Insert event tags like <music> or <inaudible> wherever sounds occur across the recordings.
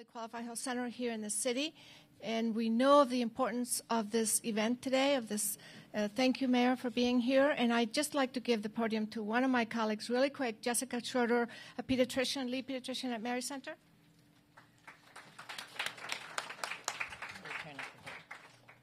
Federally Qualified Health Center here in the city, and we know of the importance of this event today. Of this, uh, thank you, Mayor, for being here. And I'd just like to give the podium to one of my colleagues, really quick, Jessica Schroeder, a pediatrician, lead pediatrician at Mary Center.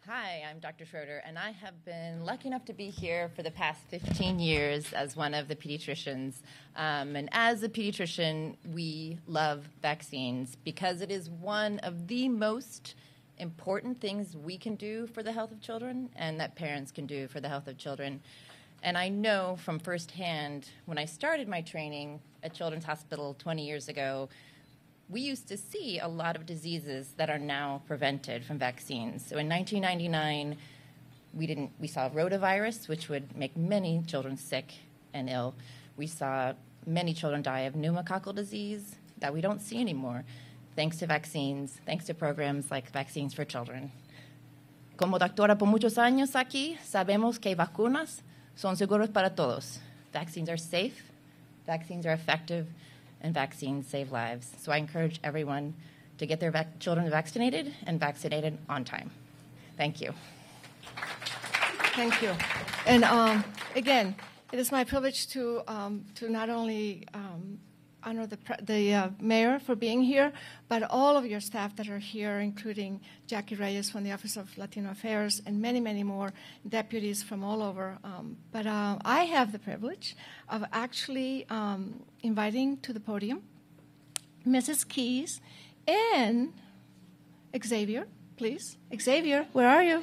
Hi, I'm Dr. Schroeder, and I have been lucky enough to be here for the past 15 years as one of the pediatricians. Um, and as a pediatrician, we love vaccines because it is one of the most important things we can do for the health of children and that parents can do for the health of children. And I know from firsthand when I started my training at Children's Hospital 20 years ago we used to see a lot of diseases that are now prevented from vaccines. So in 1999, we didn't we saw rotavirus, which would make many children sick and ill. We saw many children die of pneumococcal disease that we don't see anymore, thanks to vaccines, thanks to programs like Vaccines for Children. Como doctora por muchos años aquí, sabemos que vacunas son seguros para todos. Vaccines are safe, vaccines are effective, and vaccines save lives. So I encourage everyone to get their vac- children vaccinated and vaccinated on time. Thank you. Thank you. And um, again, it is my privilege to um, to not only um, honor the, the uh, mayor for being here, but all of your staff that are here, including Jackie Reyes from the Office of Latino Affairs and many, many more deputies from all over. Um, but uh, I have the privilege of actually um, inviting to the podium Mrs. Keys and Xavier, please. Xavier, where are you?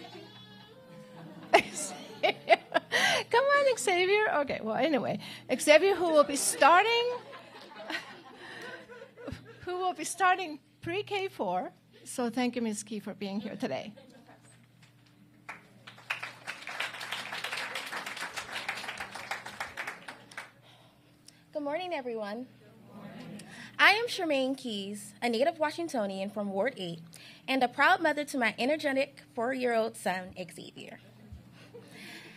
<laughs> Come on, Xavier. Okay, well, anyway, Xavier, who will be starting who will be starting pre K 4. So thank you, Ms. Key, for being here today. Good morning, everyone. I am Charmaine Keys, a native Washingtonian from Ward 8, and a proud mother to my energetic four year old son, Xavier.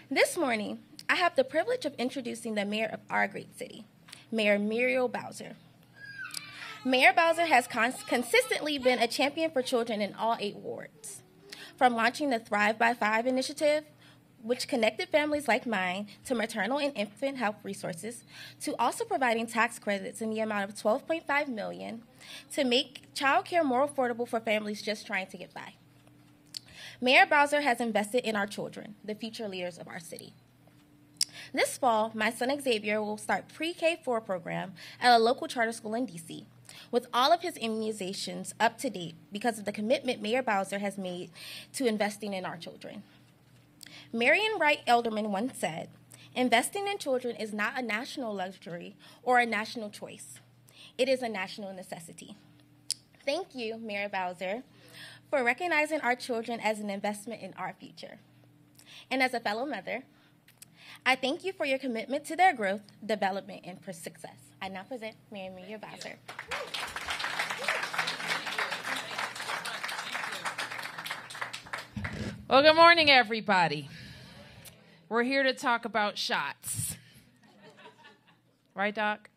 This morning, I have the privilege of introducing the mayor of our great city, Mayor Muriel Bowser. Mayor Bowser has cons- consistently been a champion for children in all eight wards. From launching the Thrive by Five initiative, which connected families like mine to maternal and infant health resources, to also providing tax credits in the amount of 12.5 million to make childcare more affordable for families just trying to get by. Mayor Bowser has invested in our children, the future leaders of our city. This fall, my son Xavier will start pre-K 4 program at a local charter school in DC with all of his immunizations up to date because of the commitment Mayor Bowser has made to investing in our children. Marian Wright Edelman once said, Investing in children is not a national luxury or a national choice, it is a national necessity. Thank you, Mayor Bowser, for recognizing our children as an investment in our future. And as a fellow mother, I thank you for your commitment to their growth, development, and success. I now present Mayor Muriel Bowser. Well, good morning, everybody. We're here to talk about shots. Right, Doc?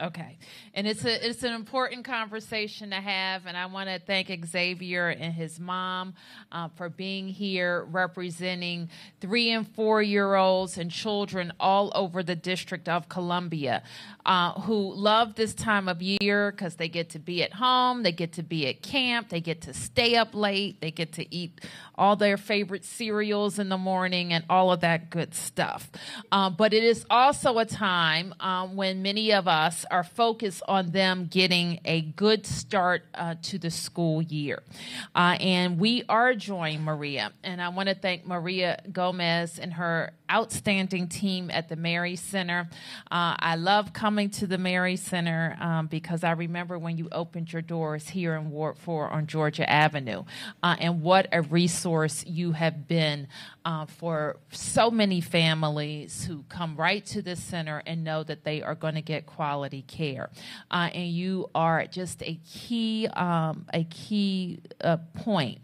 Okay. And it's a it's an important conversation to have, and I want to thank Xavier and his mom uh, for being here, representing three and four year olds and children all over the District of Columbia, uh, who love this time of year because they get to be at home, they get to be at camp, they get to stay up late, they get to eat all their favorite cereals in the morning, and all of that good stuff. Uh, but it is also a time um, when many of us are focused on them getting a good start uh, to the school year. Uh, and we are joining Maria. And I want to thank Maria Gomez and her outstanding team at the Mary Center. Uh, I love coming to the Mary Center um, because I remember when you opened your doors here in Ward 4 on Georgia Avenue, uh, and what a resource you have been uh, for so many families who come right to the center and know that they are going to get quality care. Uh, and you are just a key, um, a key uh, point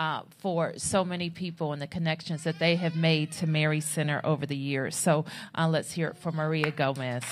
uh, for so many people and the connections that they have made to Mary Center over the years. So uh, let's hear it from Maria Gomez.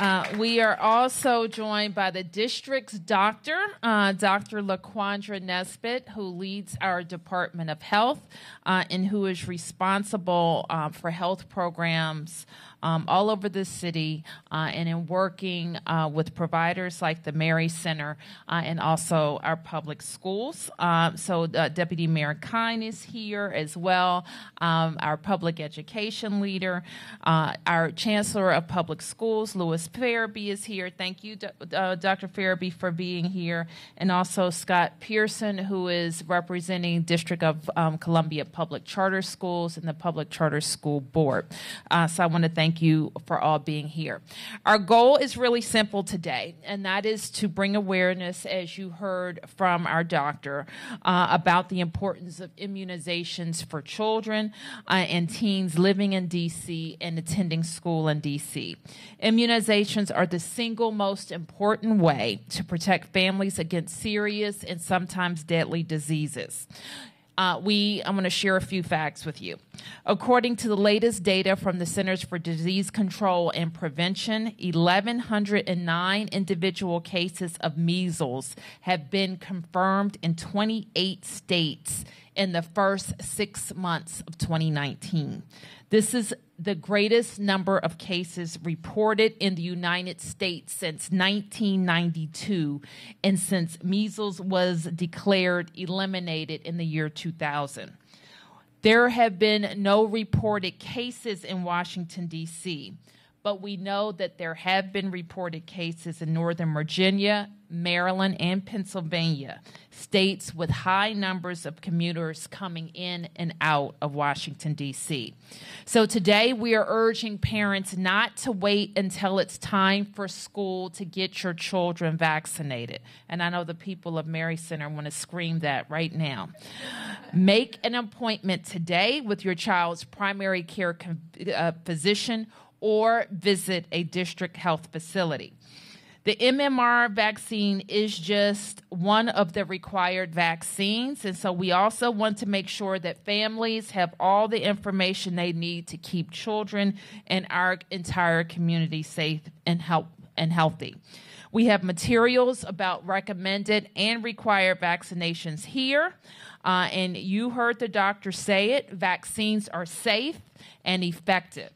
Uh, we are also joined by the district's doctor, uh, Dr. LaQuandra Nesbitt, who leads our Department of Health uh, and who is responsible uh, for health programs um, all over the city uh, and in working with providers like the Mary Center and also our public schools. So Deputy Mayor Kihn is here as well, um, our public education leader, our Chancellor of Public Schools, Lewis Ferebee is here. Thank you, uh, Dr. Ferebee, for being here. And also Scott Pearson, who is representing District of um, Columbia Public Charter Schools and the Public Charter School Board. so I want to thank you for all being here. Our goal is really simple today, and that is to bring awareness, as you heard from our doctor, uh, about the importance of immunizations for children uh, and teens living in DC and attending school in DC. Are the single most important way to protect families against serious and sometimes deadly diseases uh, we I'm going to share a few facts with you. According to the latest data from the Centers for Disease Control and Prevention, 1,109 individual cases of measles have been confirmed in 28 states in the first six months of 2019. This is the greatest number of cases reported in the United States since 1992 and since measles was declared eliminated in the year 2000. There have been no reported cases in Washington, D.C but we know that there have been reported cases in Northern Virginia, Maryland, and Pennsylvania, states with high numbers of commuters coming in and out of Washington, D.C. So today we are urging parents not to wait until it's time for school to get your children vaccinated. And I know the people of Mary Center want to scream that right now. Make an appointment today with your child's primary care uh, physician or visit a district health facility. The MMR vaccine is just one of the required vaccines. And so we also want to make sure that families have all the information they need to keep children and our entire community safe and, help, and healthy. We have materials about recommended and required vaccinations here. Uh, and you heard the doctor say it vaccines are safe and effective.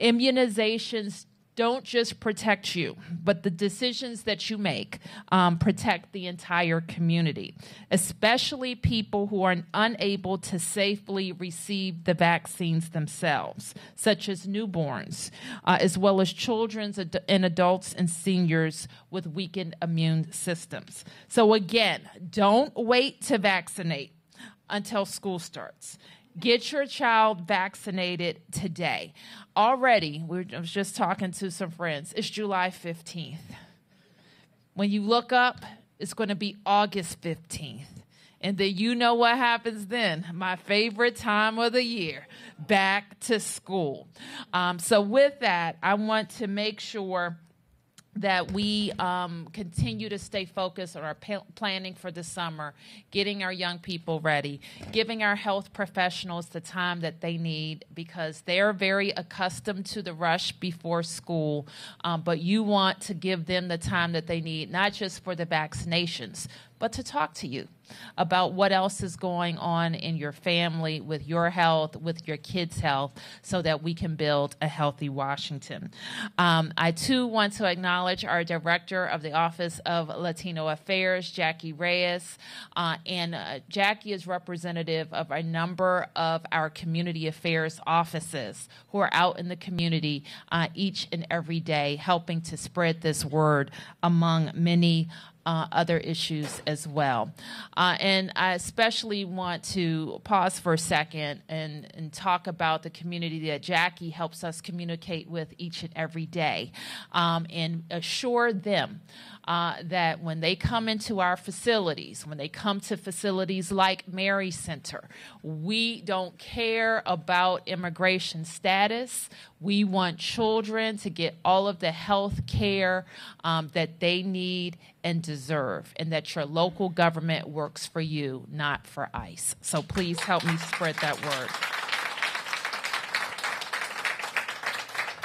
Immunizations don't just protect you, but the decisions that you make um, protect the entire community, especially people who are unable to safely receive the vaccines themselves, such as newborns, uh, as well as children and adults and seniors with weakened immune systems. So, again, don't wait to vaccinate until school starts. Get your child vaccinated today. Already, we I was just talking to some friends, it's July 15th. When you look up, it's going to be August 15th. And then you know what happens then. My favorite time of the year, back to school. Um, so, with that, I want to make sure that we um, continue to stay focused on our planning for the summer, getting our young people ready, giving our health professionals the time that they need because they're very accustomed to the rush before school. Um, but you want to give them the time that they need, not just for the vaccinations, but to talk to you about what else is going on in your family, with your health, with your kids' health, so that we can build a healthy Washington. Um, I too want to acknowledge our director of the Office of Latino Affairs, Jackie Reyes. Uh, and uh, Jackie is representative of a number of our community affairs offices who are out in the community uh, each and every day helping to spread this word among many uh, other issues as well. Uh, and I especially want to pause for a second and, and talk about the community that Jackie helps us communicate with each and every day um, and assure them uh, that when they come into our facilities, when they come to facilities like Mary Center, we don't care about immigration status. We want children to get all of the health care um, that they need and deserve, and that your local government works for you, not for ICE. So please help me spread that word.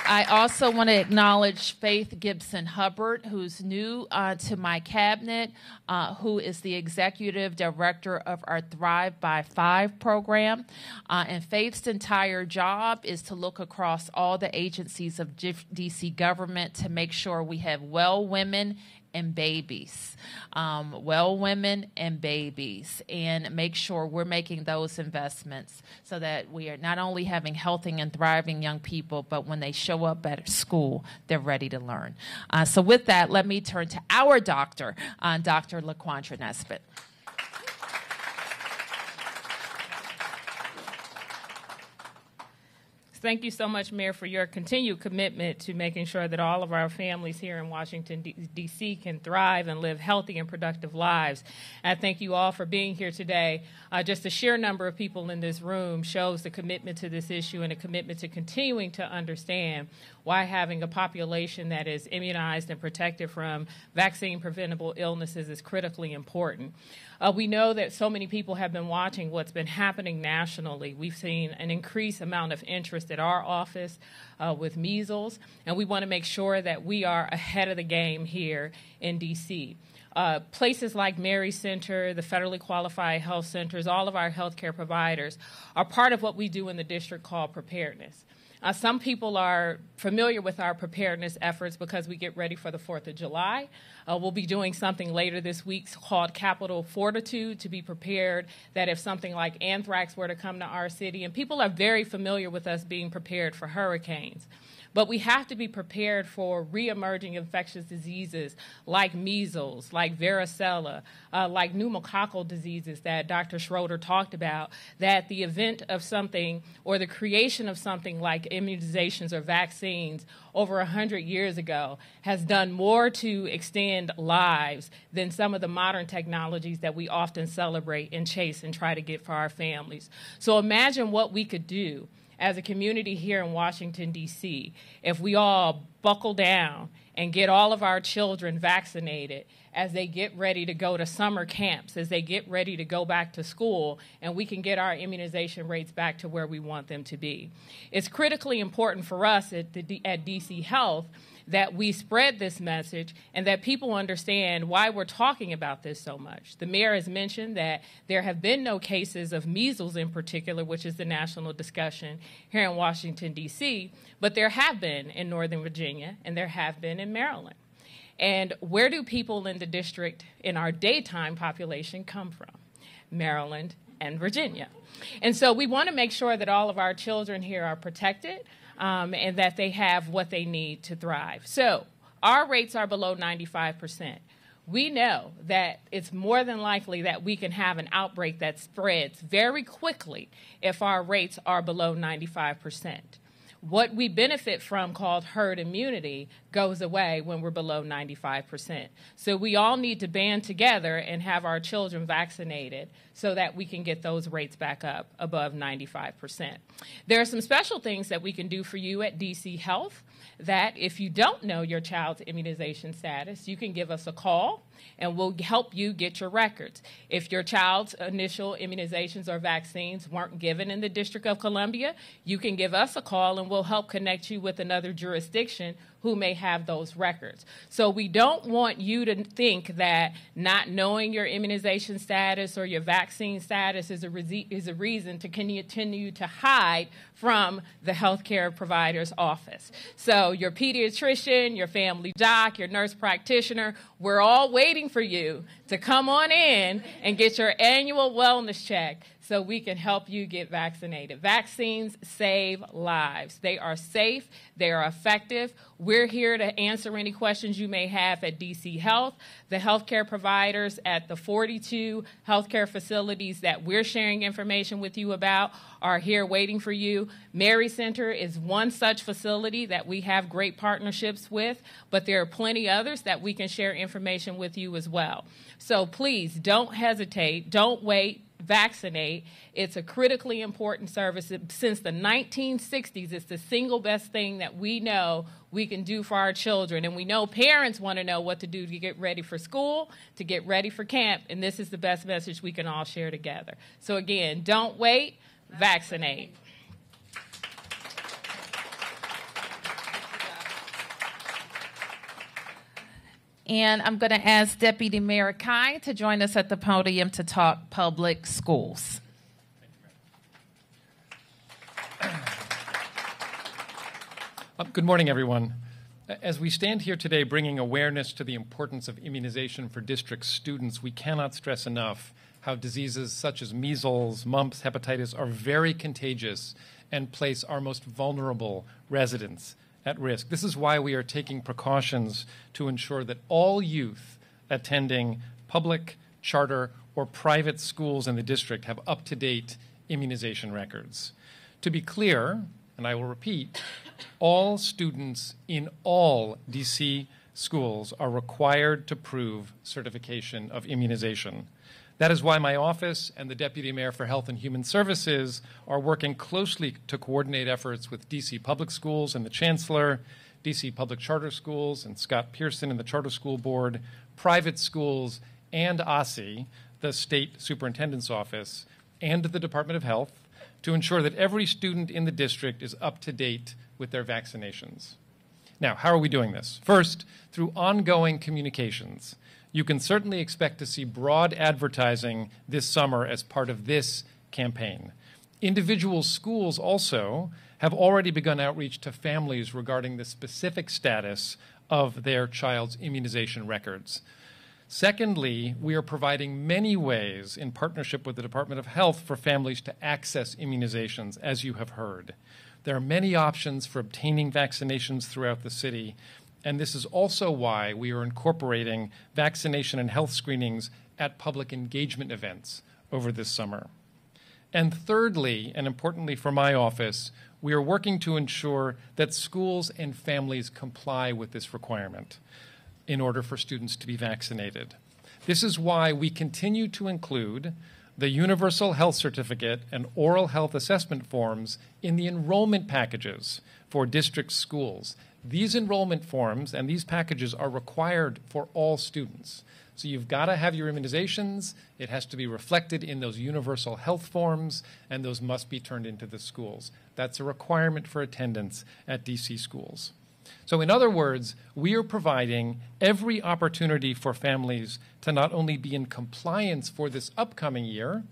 I also want to acknowledge Faith Gibson Hubbard, who's new uh, to my cabinet, uh, who is the executive director of our Thrive by Five program. Uh, and Faith's entire job is to look across all the agencies of DC government to make sure we have well women and babies, um, well women and babies, and make sure we're making those investments so that we are not only having healthy and thriving young people, but when they show up at school, they're ready to learn. Uh, so, with that, let me turn to our doctor, uh, Dr. LaQuandra Nesbitt. Thank you so much, Mayor, for your continued commitment to making sure that all of our families here in Washington, D.C. can thrive and live healthy and productive lives. I thank you all for being here today. Uh, just the sheer number of people in this room shows the commitment to this issue and a commitment to continuing to understand why having a population that is immunized and protected from vaccine preventable illnesses is critically important. Uh, we know that so many people have been watching what's been happening nationally. We've seen an increased amount of interest at our office uh, with measles, and we want to make sure that we are ahead of the game here in D.C. Uh, places like Mary Center, the federally qualified health centers, all of our healthcare providers are part of what we do in the district called preparedness. Uh, some people are familiar with our preparedness efforts because we get ready for the 4th of July. Uh, we'll be doing something later this week called Capital Fortitude to be prepared that if something like anthrax were to come to our city, and people are very familiar with us being prepared for hurricanes. But we have to be prepared for reemerging infectious diseases like measles, like varicella, uh, like pneumococcal diseases that Dr. Schroeder talked about, that the event of something or the creation of something like immunizations or vaccines over 100 years ago has done more to extend lives than some of the modern technologies that we often celebrate and chase and try to get for our families. So imagine what we could do as a community here in Washington, D.C., if we all buckle down and get all of our children vaccinated as they get ready to go to summer camps, as they get ready to go back to school, and we can get our immunization rates back to where we want them to be. It's critically important for us at, the, at DC Health that we spread this message and that people understand why we're talking about this so much. The mayor has mentioned that there have been no cases of measles in particular, which is the national discussion here in Washington, D.C., but there have been in Northern Virginia and there have been in Maryland. And where do people in the district in our daytime population come from? Maryland and Virginia. And so we want to make sure that all of our children here are protected um, and that they have what they need to thrive. So our rates are below 95%. We know that it's more than likely that we can have an outbreak that spreads very quickly if our rates are below 95% what we benefit from called herd immunity goes away when we're below 95%. So we all need to band together and have our children vaccinated so that we can get those rates back up above 95%. There are some special things that we can do for you at DC Health that if you don't know your child's immunization status, you can give us a call and we'll help you get your records. If your child's initial immunizations or vaccines weren't given in the District of Columbia, you can give us a call and we'll help connect you with another jurisdiction who may have those records. So we don't want you to think that not knowing your immunization status or your vaccine status is a, is a reason to continue to hide from the healthcare provider's office. So your pediatrician, your family doc, your nurse practitioner, we're all waiting for you to come on in and get your annual wellness check so we can help you get vaccinated. Vaccines save lives. They are safe, they are effective. We're here to answer any questions you may have at DC Health. The healthcare providers at the 42 healthcare facilities that we're sharing information with you about are here waiting for you. Mary Center is one such facility that we have great partnerships with, but there are plenty others that we can share information with you as well. So please don't hesitate, don't wait vaccinate. It's a critically important service. Since the 1960s, it's the single best thing that we know we can do for our children. And we know parents want to know what to do to get ready for school, to get ready for camp, and this is the best message we can all share together. So, again, don't wait, vaccinate. And I'm going to ask Deputy Mayor Kihn to join us at the podium to talk public schools. Good morning, everyone. As we stand here today bringing awareness to the importance of immunization for district students, we cannot stress enough how diseases such as measles, mumps, hepatitis are very contagious and place our most vulnerable residents at risk. This is why we are taking precautions to ensure that all youth attending public, charter, or private schools in the district have up to date immunization records. To be clear, and I will repeat, all students in all DC schools are required to prove certification of immunization. That is why my office and the Deputy Mayor for Health and Human Services are working closely to coordinate efforts with DC Public Schools and the Chancellor, DC Public Charter Schools and Scott Pearson and the Charter School Board, private schools, and OSSE, the State Superintendent's Office, and the Department of Health to ensure that every student in the district is up to date with their vaccinations. Now, how are we doing this? First, through ongoing communications. You can certainly expect to see broad advertising this summer as part of this campaign. Individual schools also have already begun outreach to families regarding the specific status of their child's immunization records. Secondly, we are providing many ways in partnership with the Department of Health for families to access immunizations, as you have heard. There are many options for obtaining vaccinations throughout the city, and this is also why we are incorporating vaccination and health screenings at public engagement events over this summer. And thirdly, and importantly for my office, we are working to ensure that schools and families comply with this requirement in order for students to be vaccinated. This is why we continue to include the Universal Health Certificate and oral health assessment forms in the enrollment packages for district schools. These enrollment forms and these packages are required for all students. So you've got to have your immunizations. It has to be reflected in those universal health forms, and those must be turned into the schools. That's a requirement for attendance at DC schools. So, in other words, we are providing every opportunity for families to not only be in compliance for this upcoming year,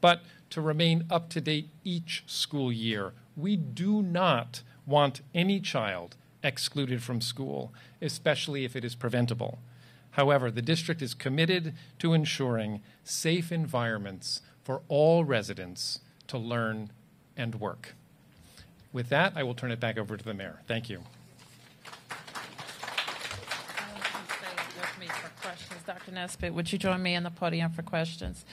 but to remain up to date each school year. We do not want any child excluded from school, especially if it is preventable. However, the district is committed to ensuring safe environments for all residents to learn and work. With that, I will turn it back over to the mayor. Thank you. Dr. Nesbitt, would you join me in the podium for questions?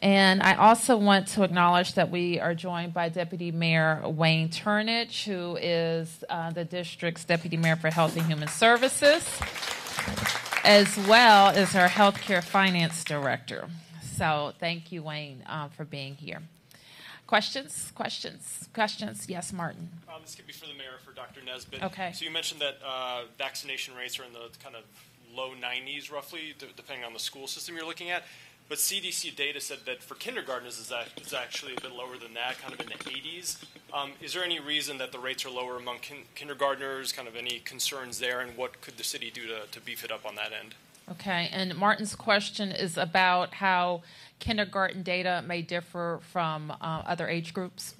And I also want to acknowledge that we are joined by Deputy Mayor Wayne Turnage, who is uh, the district's Deputy Mayor for Health and Human Services, as well as our Healthcare Finance Director. So thank you, Wayne, uh, for being here. Questions? Questions? Questions? Yes, Martin. Um, this could be for the mayor, for Dr. Nesbitt. Okay. So you mentioned that uh, vaccination rates are in the kind of low 90s, roughly, d- depending on the school system you're looking at. But CDC data said that for kindergartners is actually a bit lower than that, kind of in the 80s. Um, is there any reason that the rates are lower among kin- kindergartners? Kind of any concerns there, and what could the city do to, to beef it up on that end? Okay, and Martin's question is about how kindergarten data may differ from uh, other age groups.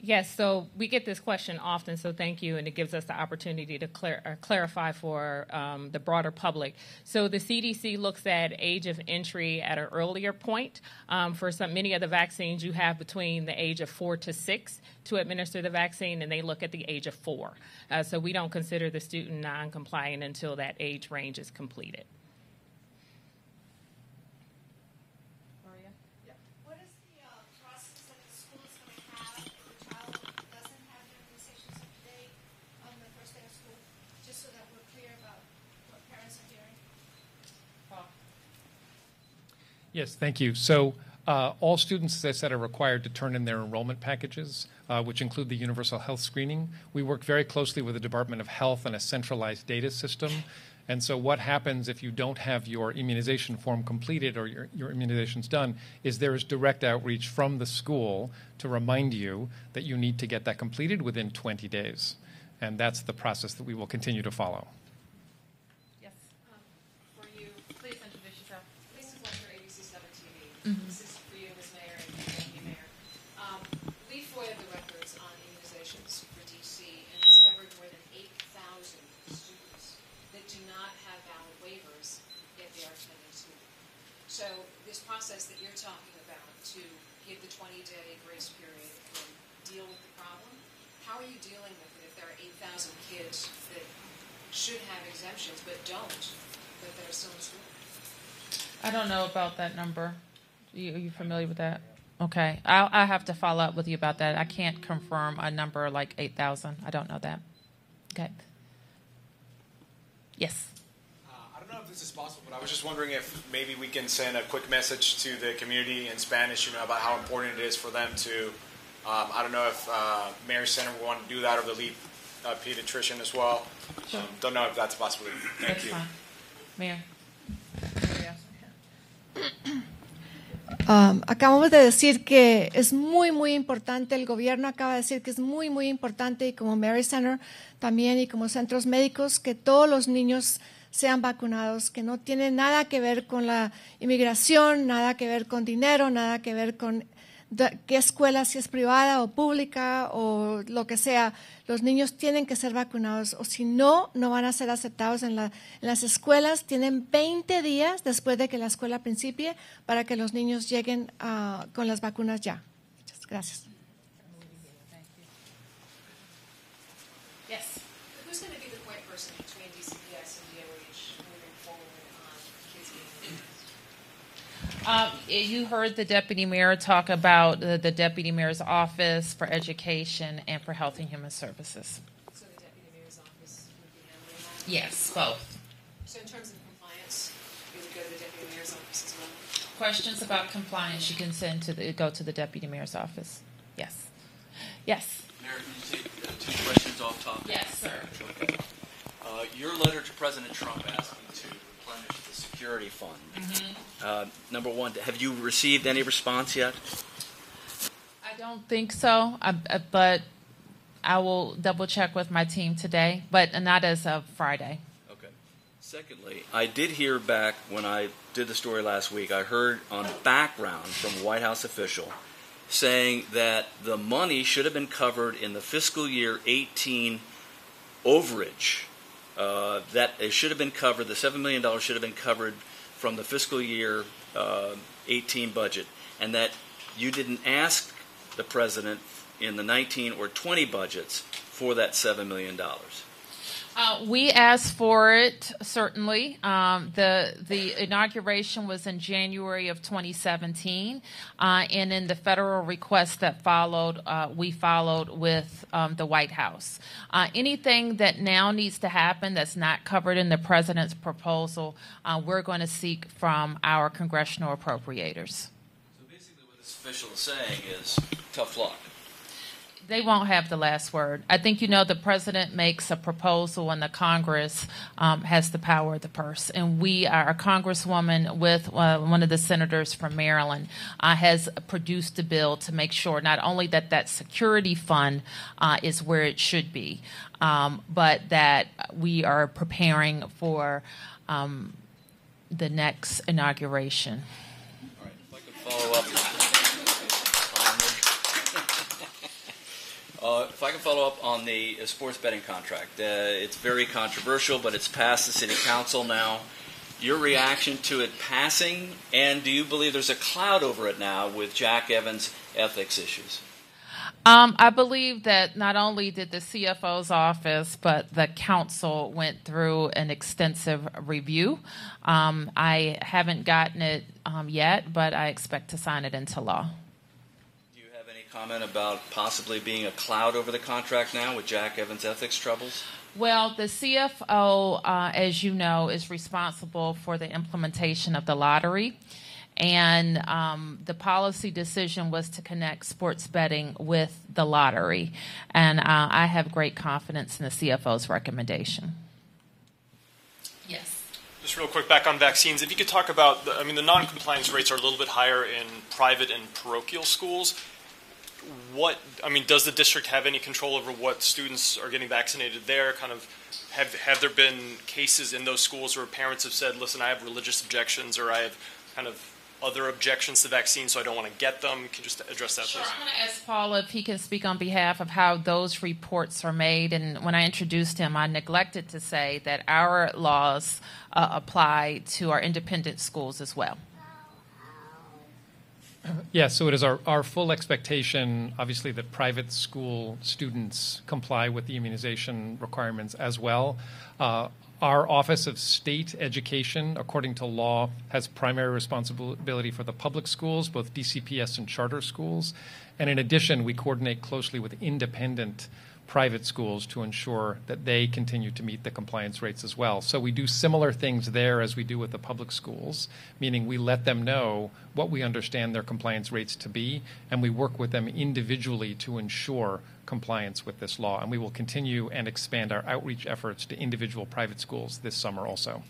Yes, so we get this question often, so thank you, and it gives us the opportunity to clar- uh, clarify for um, the broader public. So the CDC looks at age of entry at an earlier point. Um, for some, many of the vaccines, you have between the age of four to six to administer the vaccine, and they look at the age of four. Uh, so we don't consider the student non-compliant until that age range is completed. What is the uh, process that the school is going to have if the child doesn't have their immunizations up to date on the first day of school? Just so that we're clear about what parents are hearing. Yes, thank you. So uh, all students, as I said, are required to turn in their enrollment packages, uh, which include the universal health screening. We work very closely with the Department of Health on a centralized data system. And so what happens if you don't have your immunization form completed or your, your immunizations done is there is direct outreach from the school to remind you that you need to get that completed within 20 days. And that's the process that we will continue to follow. Yes. For you, please introduce yourself. Lisa Fletcher, ABC 7 TV. This is for you, Ms. Mayor and Deputy Mayor. Um, we FOIA'd the records on immunizations for DC and discovered more than 8,000 students that do not have valid waivers if they are attending school. So this process that you're talking about to give the 20-day grace period and deal with the problem, how are you dealing with it if there are 8,000 kids that should have exemptions but don't, but that are still in school? I don't know about that number. You, are you familiar with that? Okay, I'll, I have to follow up with you about that. I can't confirm a number like 8,000. I don't know that. Okay. Yes. Uh, I don't know if this is possible, but I was just wondering if maybe we can send a quick message to the community in Spanish, you know, about how important it is for them to. Um, I don't know if uh, Mary Center will want to do that, or the lead uh, pediatrician as well. Sure. Um, don't know if that's a possibility. Thank That's you. fine. Mayor. Um, acabamos de decir que es muy, muy importante, el gobierno acaba de decir que es muy, muy importante, y como Mary Center también, y como centros médicos, que todos los niños sean vacunados, que no tiene nada que ver con la inmigración, nada que ver con dinero, nada que ver con qué escuela, si es privada o pública o lo que sea. Los niños tienen que ser vacunados o si no, no van a ser aceptados en, la- en las escuelas. Tienen 20 días después de que la escuela principie para que los niños lleguen ah, con las vacunas ya. Muchas gracias. Yes. Who's going to be the point Um, you heard the deputy mayor talk about the, the deputy mayor's office for education and for health and human services. So the deputy mayor's office would be handling that? Yes, both. So in terms of compliance, it would go to the deputy mayor's office as well? Questions about compliance, you can send to the, go to the deputy mayor's office. Yes. Yes. Mayor, can you take uh, two questions off topic? Yes, sir. Uh, your letter to President Trump asking to replenish the security fund. Uh, number one, have you received any response yet? I don't think so, I, I- but I will double check with my team today, but not as of Friday. Okay. Secondly, I did hear back when I did the story last week, I heard on background from a White House official saying that the money should have been covered in the fiscal year 18 overage. Uh, that it should have been covered, the $7 million should have been covered from the fiscal year uh, 18 budget, and that you didn't ask the president in the 19 or 20 budgets for that $7 million. Uh, we asked for it certainly. Um, the the inauguration was in January of 2017, uh, and in the federal request that followed, uh, we followed with um, the White House. Uh, anything that now needs to happen that's not covered in the president's proposal, uh, we're going to seek from our congressional appropriators. So basically, what this official is saying is tough luck. They won't have the last word. I think you know the president makes a proposal and the Congress um, has the power of the purse. And we, our congresswoman with uh, one of the senators from Maryland, uh, has produced a bill to make sure not only that that security fund uh, is where it should be, um, but that we are preparing for um, the next inauguration. All right, if I could follow up. on the- Uh, if I can follow up on the uh, sports betting contract, uh, it's very controversial, but it's passed the city council now. Your reaction to it passing, and do you believe there's a cloud over it now with Jack Evans' ethics issues? Um, I believe that not only did the CFO's office, but the council went through an extensive review. Um, I haven't gotten it um, yet, but I expect to sign it into law. Do you have any comment about possibly being a cloud over the contract now with Jack Evans' ethics troubles? Well, the CFO, uh, as you know, is responsible for the implementation of the lottery. And um, the policy decision was to connect sports betting with the lottery. And uh, I have great confidence in the CFO's recommendation. Yes. Just real quick, back on vaccines. If you could talk about, the, I mean, the non-compliance rates are a little bit higher in private and parochial schools. What I mean, does the district have any control over what students are getting vaccinated there? Kind of have have there been cases in those schools where parents have said, "Listen, I have religious objections, or I have kind of other objections to vaccines, so I don't want to get them." Can you just address that, Sure. please? I'm going to ask Paul if he can speak on behalf of how those reports are made. And when I introduced him, I neglected to say that our laws uh, apply to our independent schools as well. Yes, so it is our, our full expectation, obviously, that private school students comply with the immunization requirements as well. Uh, our Office of State Education, according to law, has primary responsibility for the public schools, both DCPS and charter schools. And in addition, we coordinate closely with independent private schools to ensure that they continue to meet the compliance rates as well. So we do similar things there as we do with the public schools, meaning we let them know what we understand their compliance rates to be, and we work with them individually to ensure compliance with this law. And we will continue and expand our outreach efforts to individual private schools this summer also.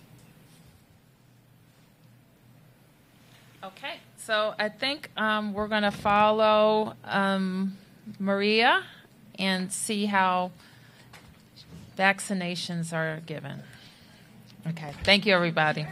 Okay, so I think um, we're going to follow um, Maria and see how vaccinations are given. Okay, thank you, everybody.